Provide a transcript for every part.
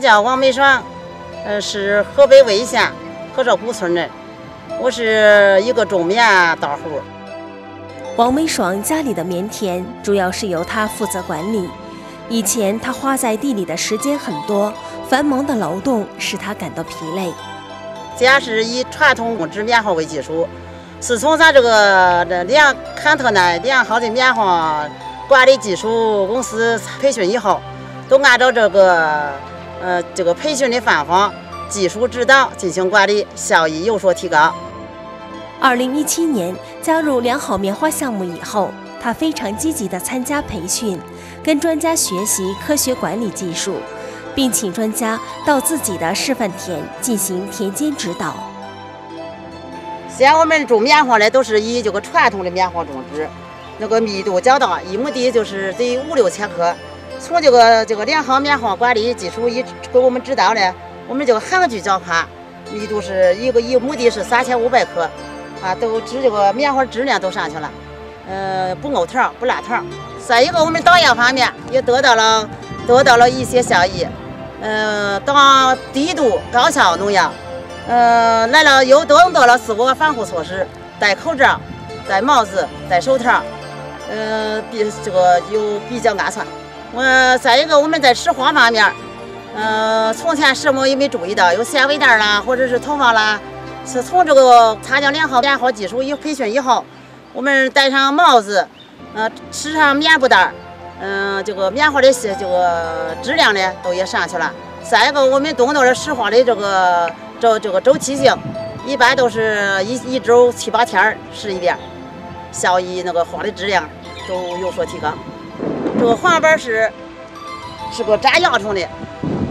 叫王梅爽，呃，是河北魏县河赵古村人，我是一个种棉大户。王梅爽家里的棉田主要是由他负责管理。以前他花在地里的时间很多，繁忙的劳动使他感到疲累。家是以传统织棉花为基础，是从咱这个这良坎特那良好的棉花管理技术公司培训以后，都按照这个呃这个培训的方法、技术指导进行管理，效益有所提高。二零一七年加入良好棉花项目以后。他非常积极地参加培训，跟专家学习科学管理技术，并请专家到自己的示范田进行田间指导。像我们种棉花呢，都是以这个传统的棉花种植，那个密度较大，一亩地就是得五六千克。从这个这个良好棉花管理技术一给我们指导呢，我们这个行距较宽，密度是一个一亩地是三千五百克，啊，都指这个棉花质量都上去了。呃，不沤条，不烂条。再一个，我们打药方面也得到了得到了一些效益。呃，打低度高效农药，呃，来了又得到了自我防护措施，戴口罩、戴帽子、戴手套，呃，比这个又比较安全。我再一个，我们在拾花方面，呃，从前什么也没注意到，有纤维袋啦，或者是头发啦，是从这个参加良好棉花技术一培训以后。我们戴上帽子，呃，吃上棉布袋，嗯，这个棉花的这个质量呢，都也上去了。再一个，我们冬到的拾花的这个周这个周期性，一般都是一一周七八天施一遍，效益那个花的质量都有所提高。这个黄板是是个粘蚜虫的，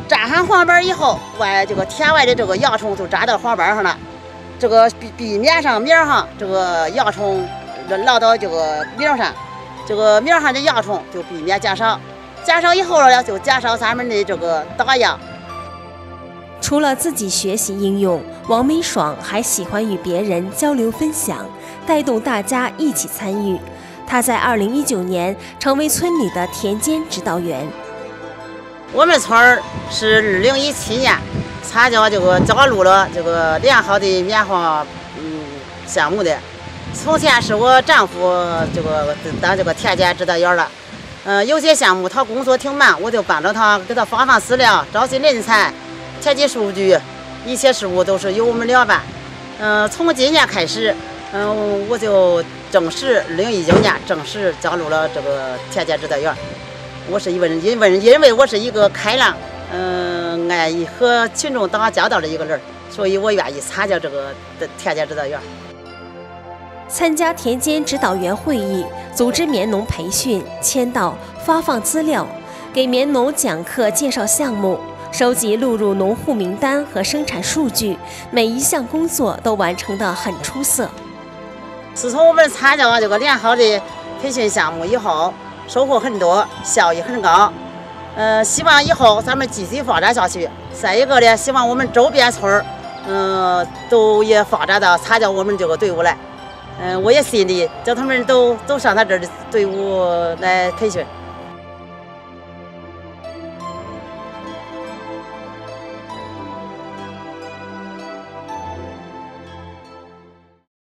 粘上黄板以后，外这个田外的这个蚜虫就粘到黄板上了，这个避避免上苗上这个蚜虫。落到这个苗上，这个苗上的蚜虫就避免减少，减少以后了就减少咱们的这个打药。除了自己学习应用，王美爽还喜欢与别人交流分享，带动大家一起参与。他在二零一九年成为村里的田间指导员。我们村儿是二零一七年参加这个加入了这个良好的棉花嗯项目的。从前是我丈夫这个当这个田间指导员了，嗯，有些项目他工作挺忙，我就帮着他给他发放资料、招集人才、填写数据，一切事务都是由我们俩办。嗯，从今年开始，嗯，我就正式二零一九年正式加入了这个田间指导员。我是一问因为因为我是一个开朗，嗯，爱和群众打交道的一个人，所以我愿意参加这个田间指导员。参加田间指导员会议，组织棉农培训、签到、发放资料，给棉农讲课、介绍项目，收集录入农户名单和生产数据，每一项工作都完成得很出色。自从我们参加完这个良好的培训项目以后，收获很多，效益很高。呃，希望以后咱们继续发展下去。再一个呢，希望我们周边村儿，嗯，都也发展到参加我们这个队伍来。嗯，我也心里叫他们都都上他这儿的队伍来培训。